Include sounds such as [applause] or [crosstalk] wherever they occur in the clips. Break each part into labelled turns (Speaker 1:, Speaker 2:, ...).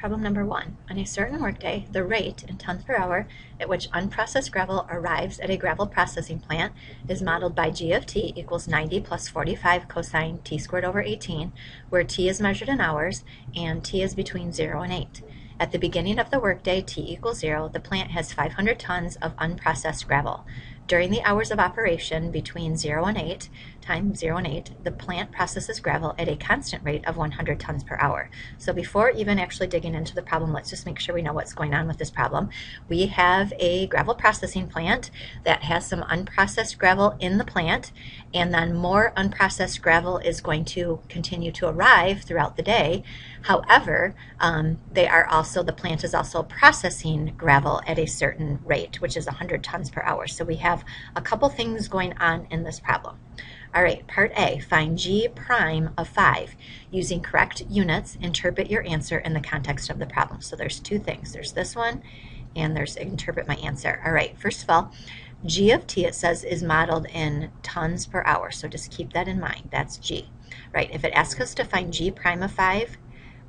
Speaker 1: Problem number one. On a certain workday, the rate in tons per hour at which unprocessed gravel arrives at a gravel processing plant is modeled by g of t equals 90 plus 45 cosine t squared over 18, where t is measured in hours and t is between 0 and 8. At the beginning of the workday, t equals 0, the plant has 500 tons of unprocessed gravel. During the hours of operation between 0 and 8, time 0 and 8, the plant processes gravel at a constant rate of 100 tons per hour. So before even actually digging into the problem, let's just make sure we know what's going on with this problem. We have a gravel processing plant that has some unprocessed gravel in the plant, and then more unprocessed gravel is going to continue to arrive throughout the day. However, um, they are also, the plant is also processing gravel at a certain rate, which is 100 tons per hour. So we have have a couple things going on in this problem. All right, part A, find G prime of 5. Using correct units, interpret your answer in the context of the problem. So there's two things. There's this one, and there's interpret my answer. All right, first of all, G of T, it says, is modeled in tons per hour. So just keep that in mind. That's G. Right, if it asks us to find G prime of 5,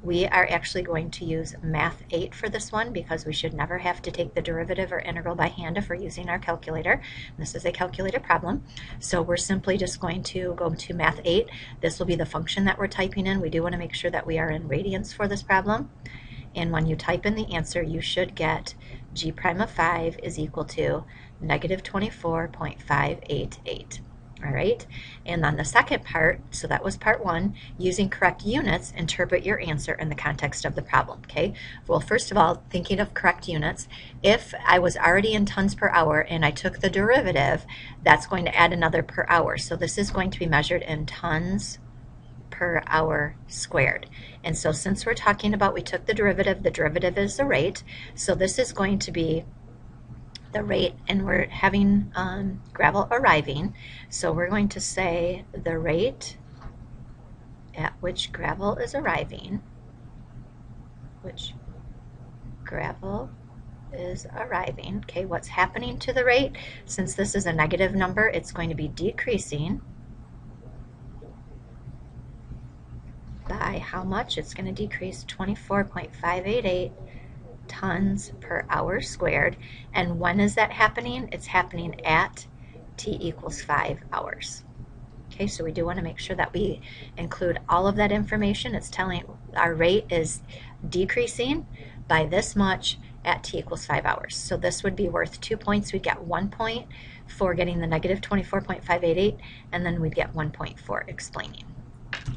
Speaker 1: we are actually going to use Math 8 for this one because we should never have to take the derivative or integral by hand if we're using our calculator. This is a calculator problem. So we're simply just going to go to Math 8. This will be the function that we're typing in. We do want to make sure that we are in radians for this problem. And when you type in the answer, you should get g prime of 5 is equal to negative 24.588. All right, and on the second part, so that was part one, using correct units, interpret your answer in the context of the problem, okay? Well, first of all, thinking of correct units, if I was already in tons per hour and I took the derivative, that's going to add another per hour. So this is going to be measured in tons per hour squared. And so since we're talking about we took the derivative, the derivative is the rate, so this is going to be the rate and we're having um, gravel arriving. So we're going to say the rate at which gravel is arriving, which gravel is arriving. Okay, what's happening to the rate? Since this is a negative number, it's going to be decreasing by how much? It's going to decrease 24.588 tons per hour squared. And when is that happening? It's happening at t equals 5 hours. Okay, so we do want to make sure that we include all of that information. It's telling our rate is decreasing by this much at t equals 5 hours. So this would be worth 2 points. We'd get 1 point for getting the negative 24.588, and then we'd get 1 point for explaining.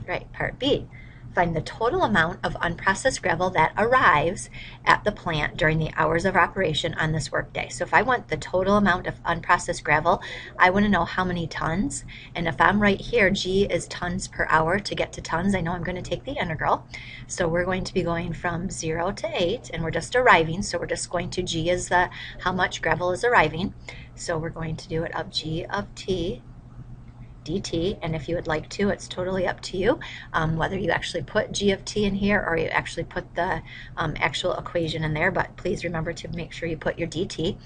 Speaker 1: Right, part B. Find the total amount of unprocessed gravel that arrives at the plant during the hours of operation on this workday. So if I want the total amount of unprocessed gravel, I want to know how many tons. And if I'm right here, G is tons per hour. To get to tons, I know I'm going to take the integral. So we're going to be going from 0 to 8, and we're just arriving. So we're just going to G is the how much gravel is arriving. So we're going to do it of G of T dt and if you would like to it's totally up to you um, whether you actually put g of t in here or you actually put the um, actual equation in there but please remember to make sure you put your dt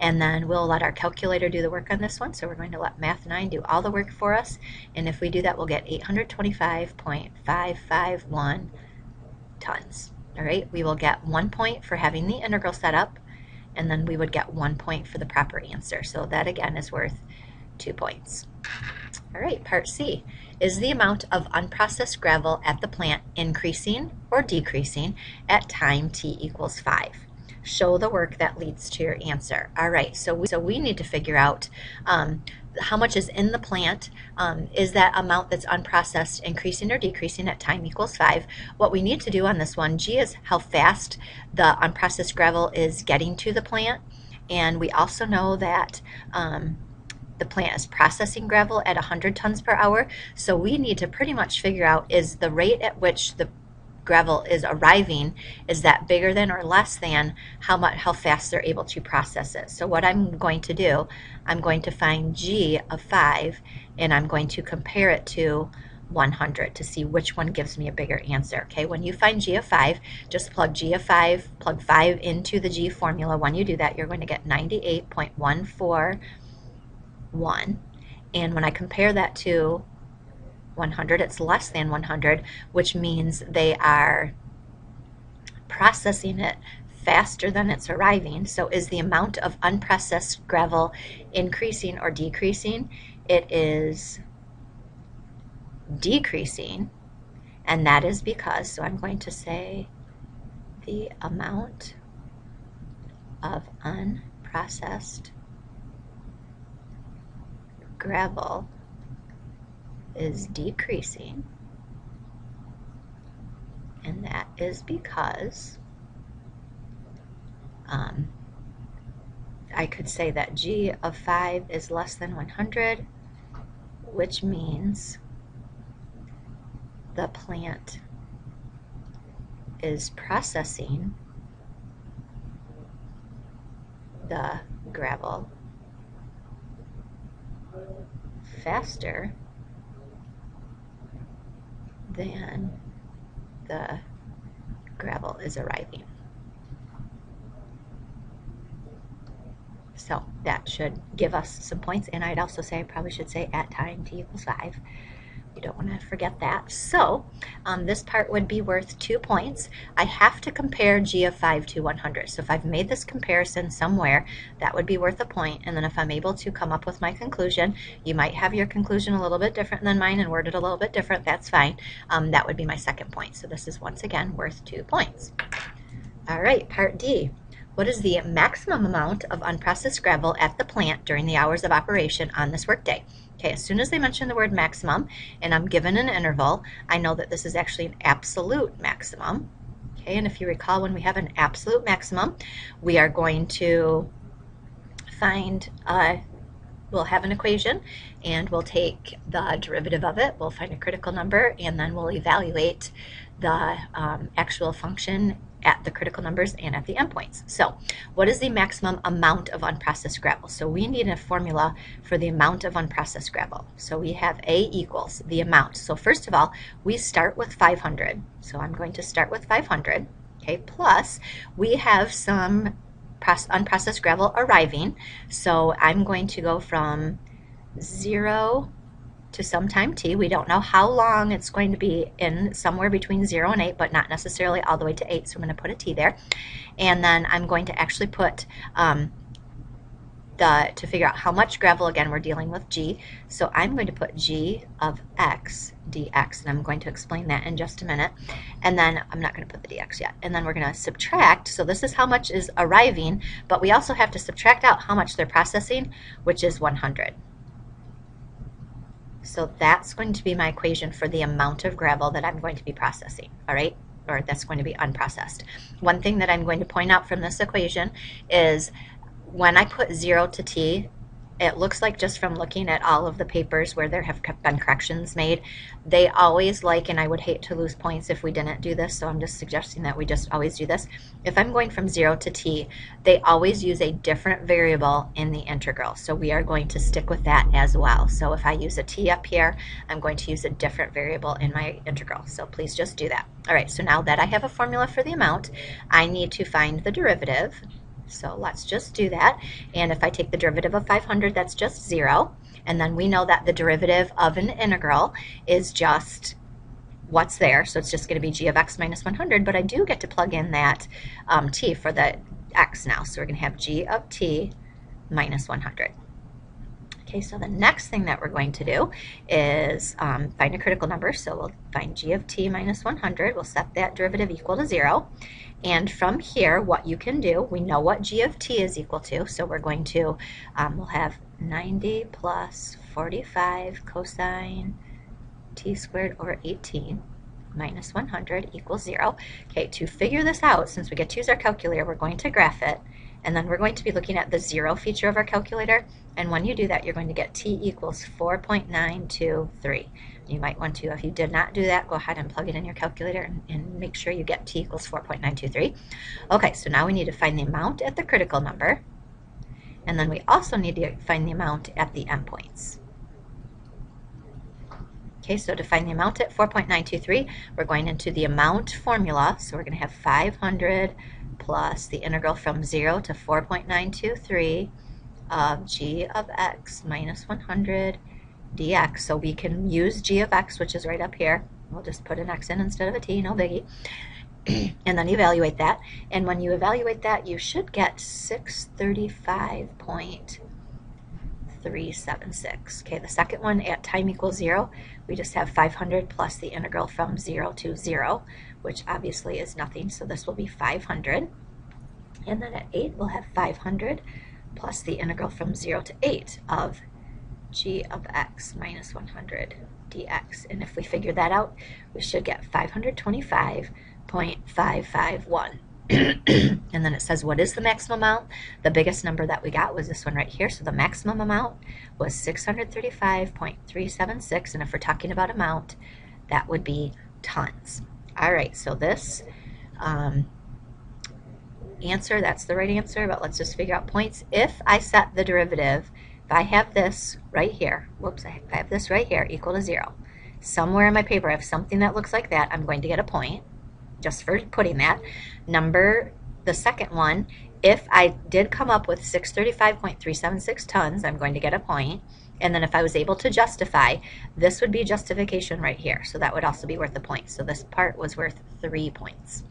Speaker 1: and then we'll let our calculator do the work on this one so we're going to let math 9 do all the work for us and if we do that we'll get 825.551 tons. All right we will get one point for having the integral set up and then we would get one point for the proper answer. So that again is worth two points all right, part C. Is the amount of unprocessed gravel at the plant increasing or decreasing at time t equals 5? Show the work that leads to your answer. All right, so we, so we need to figure out um, how much is in the plant. Um, is that amount that's unprocessed increasing or decreasing at time equals 5? What we need to do on this one, G, is how fast the unprocessed gravel is getting to the plant. And we also know that um, the plant is processing gravel at 100 tons per hour. So we need to pretty much figure out is the rate at which the gravel is arriving is that bigger than or less than how much how fast they're able to process it. So what i'm going to do i'm going to find g of 5 and i'm going to compare it to 100 to see which one gives me a bigger answer okay? When you find g of 5 just plug g of 5 plug 5 into the g formula. When you do that you're going to get 98.14 1. And when I compare that to 100, it's less than 100, which means they are processing it faster than it's arriving. So is the amount of unprocessed gravel increasing or decreasing? It is decreasing, and that is because, so I'm going to say the amount of unprocessed gravel is decreasing. And that is because um, I could say that g of 5 is less than 100, which means the plant is processing the gravel faster than the gravel is arriving. So that should give us some points. And I'd also say, I probably should say at time t equals 5. You don't want to forget that. So um, this part would be worth two points. I have to compare g of 5 to 100. So if I've made this comparison somewhere, that would be worth a point. And then if I'm able to come up with my conclusion, you might have your conclusion a little bit different than mine and word it a little bit different. That's fine. Um, that would be my second point. So this is once again worth two points. All right, part D. What is the maximum amount of unprocessed gravel at the plant during the hours of operation on this workday? Okay, as soon as they mention the word maximum and I'm given an interval, I know that this is actually an absolute maximum. Okay, and if you recall when we have an absolute maximum, we are going to find, uh, we'll have an equation and we'll take the derivative of it, we'll find a critical number, and then we'll evaluate the um, actual function at the critical numbers and at the endpoints. So what is the maximum amount of unprocessed gravel? So we need a formula for the amount of unprocessed gravel. So we have A equals the amount. So first of all, we start with 500. So I'm going to start with 500, okay, plus we have some unprocessed gravel arriving. So I'm going to go from 0 to some time t. We don't know how long it's going to be in somewhere between 0 and 8, but not necessarily all the way to 8, so I'm going to put a t there. And then I'm going to actually put um, the, to figure out how much gravel, again, we're dealing with g. So I'm going to put g of x dx, and I'm going to explain that in just a minute. And then I'm not going to put the dx yet. And then we're going to subtract. So this is how much is arriving, but we also have to subtract out how much they're processing, which is 100. So that's going to be my equation for the amount of gravel that I'm going to be processing, all right? Or that's going to be unprocessed. One thing that I'm going to point out from this equation is when I put 0 to t, it looks like just from looking at all of the papers where there have been corrections made, they always like, and I would hate to lose points if we didn't do this, so I'm just suggesting that we just always do this. If I'm going from 0 to t, they always use a different variable in the integral, so we are going to stick with that as well. So if I use a t up here, I'm going to use a different variable in my integral, so please just do that. All right, so now that I have a formula for the amount, I need to find the derivative, so let's just do that. And if I take the derivative of 500, that's just 0. And then we know that the derivative of an integral is just what's there. So it's just going to be g of x minus 100. But I do get to plug in that um, t for the x now. So we're going to have g of t minus 100. Okay, so the next thing that we're going to do is um, find a critical number. So we'll find g of t minus 100. We'll set that derivative equal to 0. And from here, what you can do, we know what g of t is equal to, so we're going to, um, we'll have 90 plus 45 cosine t squared over 18 minus 100 equals 0. Okay, to figure this out, since we get to use our calculator, we're going to graph it, and then we're going to be looking at the 0 feature of our calculator, and when you do that, you're going to get t equals 4.923. You might want to, if you did not do that, go ahead and plug it in your calculator and, and make sure you get t equals 4.923. Okay, so now we need to find the amount at the critical number, and then we also need to find the amount at the endpoints. Okay, so to find the amount at 4.923, we're going into the amount formula. So we're going to have 500 plus the integral from 0 to 4.923 of um, g of x minus 100 dx. So we can use g of x, which is right up here. We'll just put an x in instead of a t, no biggie. [clears throat] and then evaluate that. And when you evaluate that, you should get 635.376. Okay, the second one at time equals zero, we just have 500 plus the integral from zero to zero, which obviously is nothing, so this will be 500. And then at eight, we'll have 500 plus the integral from zero to eight of g of x minus 100 dx. And if we figure that out, we should get 525.551. [clears throat] and then it says, what is the maximum amount? The biggest number that we got was this one right here. So the maximum amount was 635.376. And if we're talking about amount, that would be tons. All right, so this um, answer, that's the right answer, but let's just figure out points. If I set the derivative if I have this right here, whoops, I have this right here equal to zero, somewhere in my paper I have something that looks like that, I'm going to get a point just for putting that. Number, the second one, if I did come up with 635.376 tons, I'm going to get a point. And then if I was able to justify, this would be justification right here. So that would also be worth a point. So this part was worth three points.